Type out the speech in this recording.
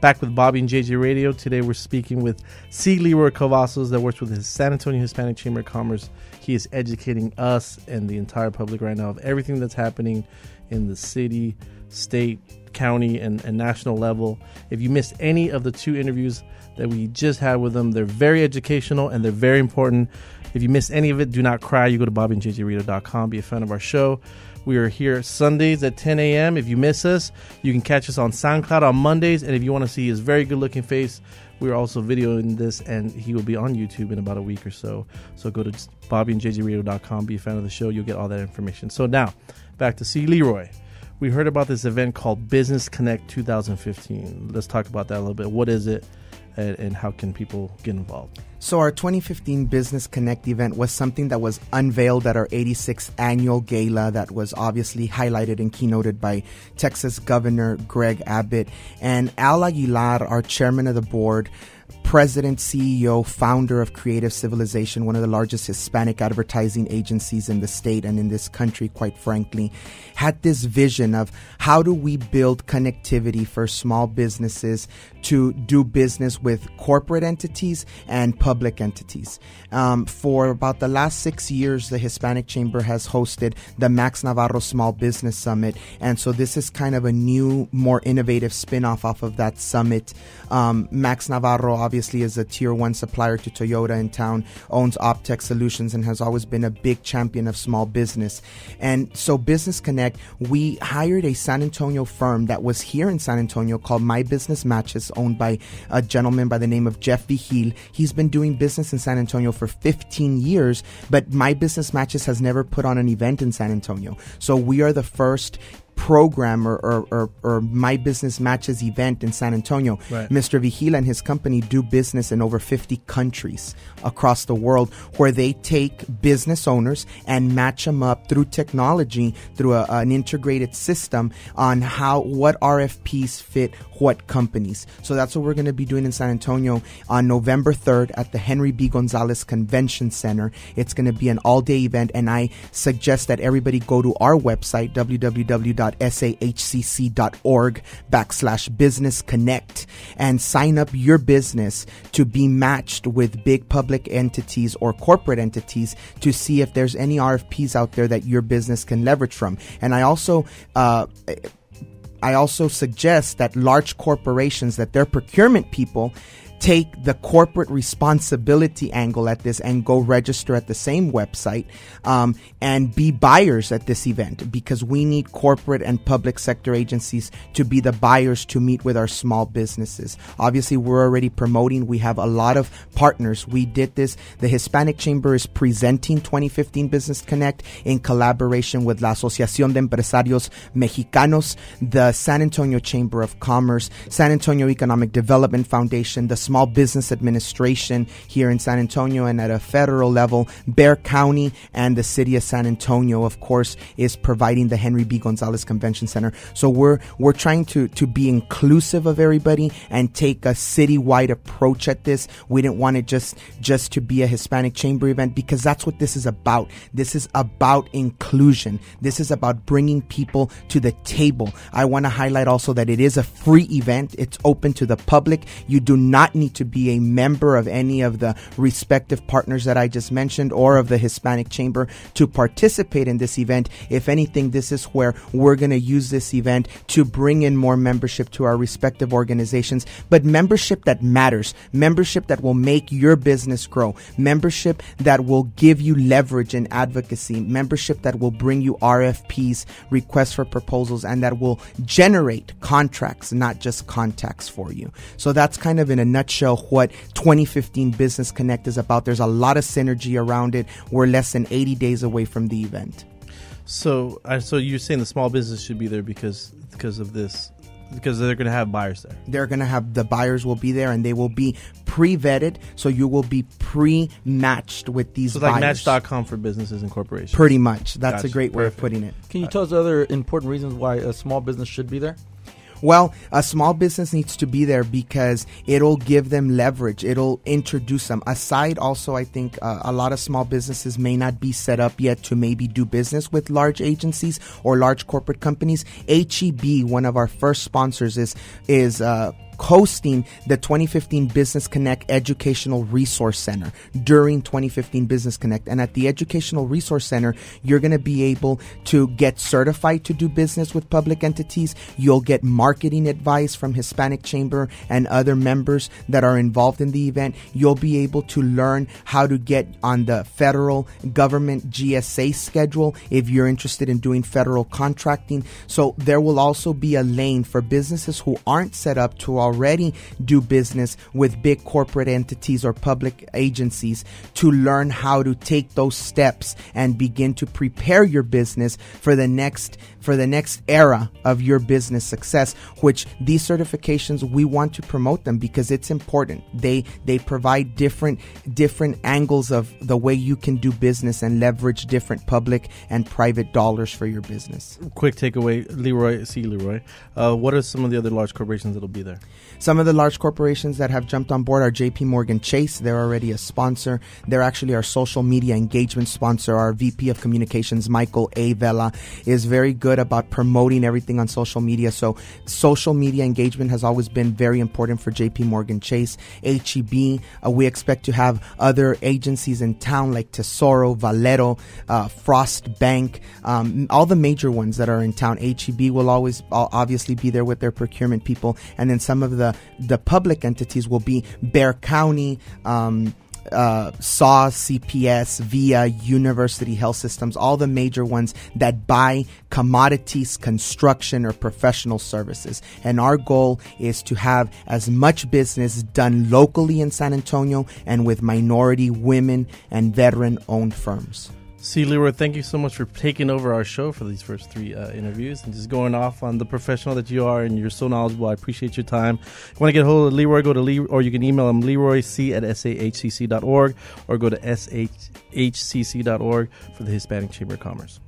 Back with Bobby and JJ Radio. Today we're speaking with C. LeRoy Cavazos that works with his San Antonio Hispanic Chamber of Commerce. He is educating us and the entire public right now of everything that's happening in the city, state, county, and, and national level. If you missed any of the two interviews that we just had with them, they're very educational and they're very important. If you missed any of it, do not cry. You go to bobbyandjjradio.com, be a fan of our show. We are here Sundays at 10 a.m. If you miss us, you can catch us on SoundCloud on Mondays. And if you want to see his very good looking face, we are also videoing this and he will be on YouTube in about a week or so. So go to bobbyandjjradio.com, be a fan of the show. You'll get all that information. So now, back to C. LeRoy. We heard about this event called Business Connect 2015. Let's talk about that a little bit. What is it? and, and how can people get involved? So, our 2015 Business Connect event was something that was unveiled at our 86th annual gala that was obviously highlighted and keynoted by Texas Governor Greg Abbott. And Al Aguilar, our chairman of the board, president, CEO, founder of Creative Civilization, one of the largest Hispanic advertising agencies in the state and in this country, quite frankly, had this vision of how do we build connectivity for small businesses to do business with corporate entities and public entities. Um, for about the last six years, the Hispanic Chamber has hosted the Max Navarro Small Business Summit. And so this is kind of a new, more innovative spin off of that summit. Um, Max Navarro obviously is a tier one supplier to Toyota in town, owns Optech Solutions, and has always been a big champion of small business. And so Business Connect, we hired a San Antonio firm that was here in San Antonio called My Business Matches, owned by a gentleman by the name of Jeff Vigil. He's been doing business in San Antonio for 15 years, but My Business Matches has never put on an event in San Antonio. So we are the first program or, or, or, or, My Business Matches event in San Antonio. Right. Mr. Vigil and his company do business in over 50 countries across the world where they take business owners and match them up through technology, through a, an integrated system on how, what RFPs fit what companies. So that's what we're going to be doing in San Antonio on November 3rd at the Henry B. Gonzalez Convention Center. It's going to be an all day event, and I suggest that everybody go to our website, www.sahcc.org backslash business connect, and sign up your business to be matched with big public entities or corporate entities to see if there's any RFPs out there that your business can leverage from. And I also, uh, I also suggest that large corporations, that their procurement people take the corporate responsibility angle at this and go register at the same website um, and be buyers at this event because we need corporate and public sector agencies to be the buyers to meet with our small businesses. Obviously, we're already promoting. We have a lot of partners. We did this. The Hispanic Chamber is presenting 2015 Business Connect in collaboration with La Asociación de Empresarios Mexicanos, the San Antonio Chamber of Commerce, San Antonio Economic Development Foundation, the Small Business Administration here in San Antonio and at a federal level. Bexar County and the city of San Antonio, of course, is providing the Henry B. Gonzalez Convention Center. So we're we're trying to to be inclusive of everybody and take a citywide approach at this. We didn't want it just just to be a Hispanic chamber event because that's what this is about. This is about inclusion. This is about bringing people to the table. I want to highlight also that it is a free event. It's open to the public. You do not need to be a member of any of the respective partners that I just mentioned or of the Hispanic Chamber to participate in this event. If anything, this is where we're going to use this event to bring in more membership to our respective organizations, but membership that matters, membership that will make your business grow, membership that will give you leverage and advocacy, membership that will bring you RFPs, requests for proposals, and that will generate contracts, not just contacts for you. So that's kind of in a nutshell nutshell what 2015 Business Connect is about. There's a lot of synergy around it. We're less than 80 days away from the event. So, uh, so you're saying the small business should be there because because of this because they're going to have buyers there. They're going to have the buyers will be there and they will be pre-vetted, so you will be pre-matched with these. So buyers. like Match.com for businesses and corporations. Pretty much, that's gotcha. a great way Perfect. of putting it. Can you tell us other important reasons why a small business should be there? Well, a small business needs to be there because it'll give them leverage. It'll introduce them. Aside, also, I think uh, a lot of small businesses may not be set up yet to maybe do business with large agencies or large corporate companies. HEB, one of our first sponsors, is is. Uh, hosting the 2015 Business Connect Educational Resource Center during 2015 Business Connect. And at the Educational Resource Center, you're going to be able to get certified to do business with public entities. You'll get marketing advice from Hispanic Chamber and other members that are involved in the event. You'll be able to learn how to get on the federal government GSA schedule if you're interested in doing federal contracting. So there will also be a lane for businesses who aren't set up to already do business with big corporate entities or public agencies to learn how to take those steps and begin to prepare your business for the next for the next era of your business success which these certifications we want to promote them because it's important they they provide different different angles of the way you can do business and leverage different public and private dollars for your business Quick takeaway, LeRoy. C. LeRoy. Uh, what are some of the other large corporations that'll be there? Some of the large corporations that have jumped on board are JP Morgan Chase. They're already a sponsor. They're actually our social media engagement sponsor. Our VP of communications, Michael A. Vela, is very good about promoting everything on social media. So social media engagement has always been very important for JP Morgan Chase. HEB, uh, we expect to have other agencies in town like Tesoro, Valero, uh, Frost Bank, um, all the major ones that are in town. HEB will always obviously be there with their procurement people, and then some of the the public entities will be Bexar County. Um, uh, SAW, CPS, VIA, University Health Systems, all the major ones that buy commodities, construction, or professional services. And our goal is to have as much business done locally in San Antonio and with minority, women, and veteran owned firms. See, Leroy, thank you so much for taking over our show for these first three uh, interviews and just going off on the professional that you are and you're so knowledgeable. I appreciate your time. If you want to get a hold of LeRoy, go to LeRoy, or you can email him leroyc at sahcc.org or go to shcc.org for the Hispanic Chamber of Commerce.